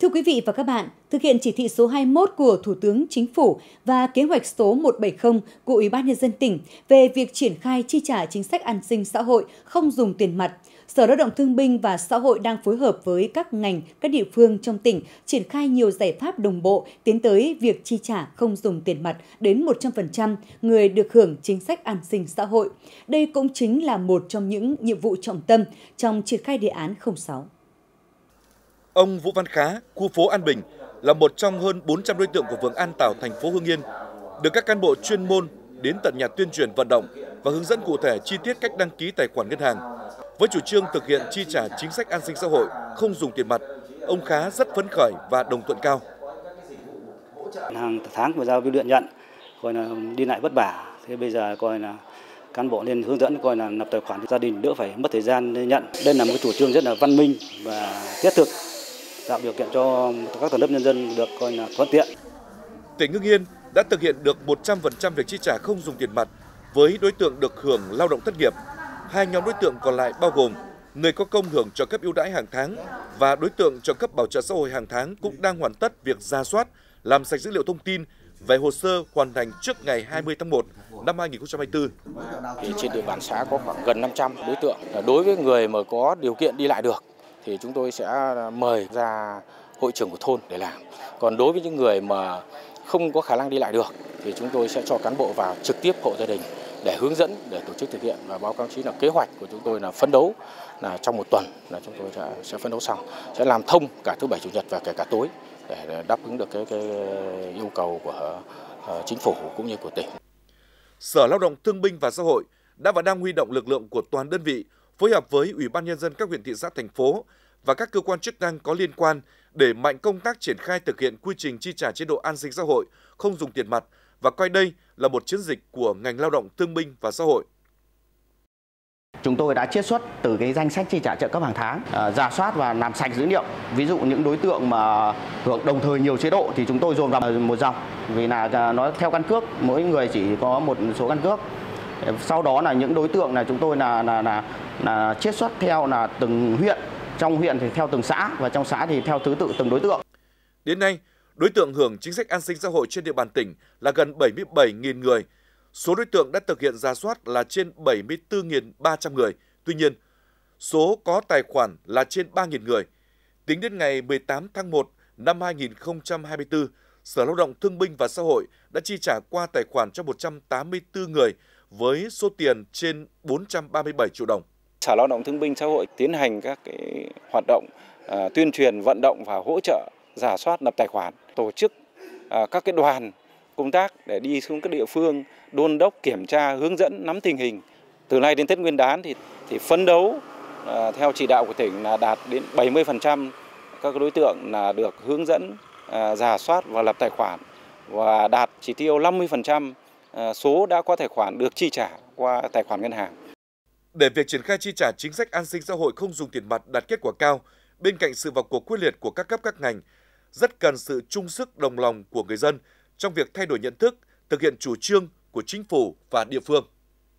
Thưa quý vị và các bạn, thực hiện chỉ thị số 21 của Thủ tướng Chính phủ và kế hoạch số 170 của Ủy ban nhân dân tỉnh về việc triển khai chi trả chính sách an sinh xã hội không dùng tiền mặt, Sở Lao động Thương binh và Xã hội đang phối hợp với các ngành, các địa phương trong tỉnh triển khai nhiều giải pháp đồng bộ tiến tới việc chi trả không dùng tiền mặt đến 100% người được hưởng chính sách an sinh xã hội. Đây cũng chính là một trong những nhiệm vụ trọng tâm trong triển khai đề án 06. Ông Vũ Văn Khá, khu phố An Bình là một trong hơn 400 đối tượng của phường An Tảo, thành phố Hưng Yên, được các cán bộ chuyên môn đến tận nhà tuyên truyền vận động và hướng dẫn cụ thể chi tiết cách đăng ký tài khoản ngân hàng. Với chủ trương thực hiện chi trả chính sách an sinh xã hội không dùng tiền mặt, ông Khá rất phấn khởi và đồng thuận cao. Hàng tháng của giao biêu điện nhận, coi là đi lại vất vả, thế bây giờ coi là cán bộ nên hướng dẫn coi là nạp tài khoản gia đình đỡ phải mất thời gian nhận. Đây là một chủ trương rất là văn minh và thiết thực tạo điều kiện cho các tầng lớp nhân dân được coi là thuận tiện. Tỉnh Hưng Yên đã thực hiện được 100% việc chi trả không dùng tiền mặt với đối tượng được hưởng lao động thất nghiệp. Hai nhóm đối tượng còn lại bao gồm người có công hưởng trợ cấp ưu đãi hàng tháng và đối tượng trợ cấp bảo trợ xã hội hàng tháng cũng đang hoàn tất việc ra soát, làm sạch dữ liệu thông tin về hồ sơ hoàn thành trước ngày 20 tháng 1 năm 2024. Thì trên địa bàn xã có khoảng gần 500 đối tượng. Đối với người mà có điều kiện đi lại được thì chúng tôi sẽ mời ra hội trưởng của thôn để làm. Còn đối với những người mà không có khả năng đi lại được thì chúng tôi sẽ cho cán bộ vào trực tiếp hộ gia đình để hướng dẫn để tổ chức thực hiện và báo cáo chí là kế hoạch của chúng tôi là phấn đấu là trong một tuần là chúng tôi sẽ, sẽ phấn đấu xong sẽ làm thông cả thứ bảy chủ nhật và kể cả tối để đáp ứng được cái, cái yêu cầu của uh, chính phủ cũng như của tỉnh. Sở Lao động Thương binh và Xã hội đã và đang huy động lực lượng của toàn đơn vị phối hợp với Ủy ban Nhân dân các huyện thị xã thành phố và các cơ quan chức năng có liên quan để mạnh công tác triển khai thực hiện quy trình chi trả chế độ an sinh xã hội không dùng tiền mặt và coi đây là một chiến dịch của ngành lao động thương binh và xã hội. Chúng tôi đã chiết xuất từ cái danh sách chi trả trợ cấp hàng tháng, à, giả soát và làm sạch dữ liệu. Ví dụ những đối tượng mà hưởng đồng thời nhiều chế độ thì chúng tôi dồn vào một dòng vì là à, nó theo căn cước, mỗi người chỉ có một số căn cước. Sau đó là những đối tượng là chúng tôi là là là, là chiết xuất theo là từng huyện, trong huyện thì theo từng xã và trong xã thì theo thứ tự từng đối tượng. Đến nay, đối tượng hưởng chính sách an sinh xã hội trên địa bàn tỉnh là gần 77.000 người. Số đối tượng đã thực hiện ra soát là trên 74.300 người. Tuy nhiên, số có tài khoản là trên 3.000 người. Tính đến ngày 18 tháng 1 năm 2024, Sở Lao động Thương binh và Xã hội đã chi trả qua tài khoản cho 184 người với số tiền trên 437 triệu đồng. Sở Lao động Thương binh Xã hội tiến hành các cái hoạt động à, tuyên truyền, vận động và hỗ trợ giả soát lập tài khoản, tổ chức à, các cái đoàn công tác để đi xuống các địa phương đôn đốc kiểm tra hướng dẫn nắm tình hình từ nay đến Tết Nguyên đán thì thì phấn đấu à, theo chỉ đạo của tỉnh là đạt đến 70% các đối tượng là được hướng dẫn à, giả soát và lập tài khoản và đạt chỉ tiêu 50% Ờ, số đã có tài khoản được chi trả qua tài khoản ngân hàng. Để việc triển khai chi trả chính sách an sinh xã hội không dùng tiền mặt đạt kết quả cao, bên cạnh sự vào cuộc quyết liệt của các cấp các ngành, rất cần sự chung sức đồng lòng của người dân trong việc thay đổi nhận thức, thực hiện chủ trương của chính phủ và địa phương.